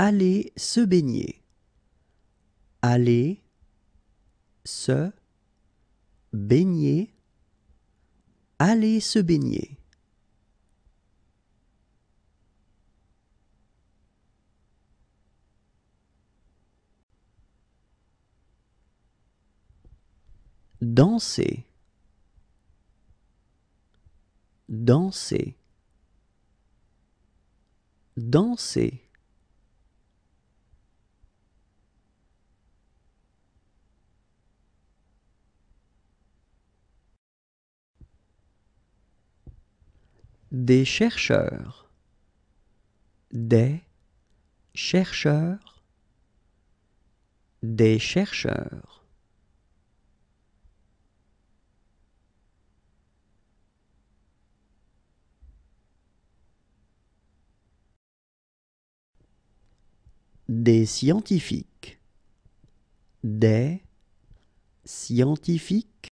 Aller se baigner. Aller se baigner. Aller se baigner. Danser. Danser. Danser. Des chercheurs. Des chercheurs. Des chercheurs. Des scientifiques. Des scientifiques.